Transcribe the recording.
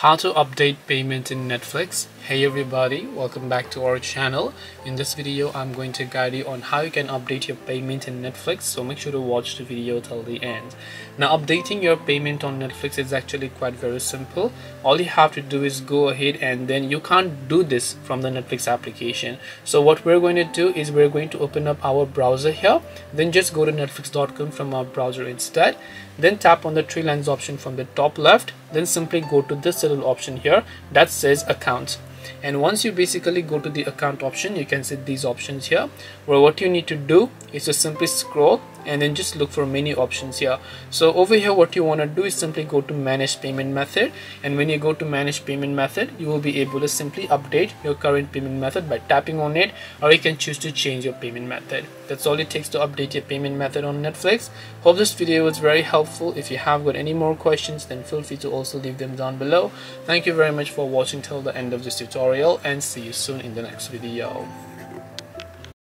how to update payment in Netflix. Hey everybody. Welcome back to our channel. In this video I'm going to guide you on how you can update your payment in Netflix so make sure to watch the video till the end. Now updating your payment on Netflix is actually quite very simple. All you have to do is go ahead and then you can't do this from the Netflix application. So what we're going to do is we're going to open up our browser here. Then just go to netflix.com from our browser instead. Then tap on the three lines option from the top left then simply go to this little option here that says account. And once you basically go to the account option you can see these options here. Where what you need to do is to simply scroll and then just look for many options here. So over here what you want to do is simply go to manage payment method. And when you go to manage payment method you will be able to simply update your current payment method by tapping on it or you can choose to change your payment method. That's all it takes to update your payment method on netflix. Hope this video was very helpful. If you have got any more questions then feel free to also leave them down below. Thank you very much for watching till the end of this tutorial and see you soon in the next video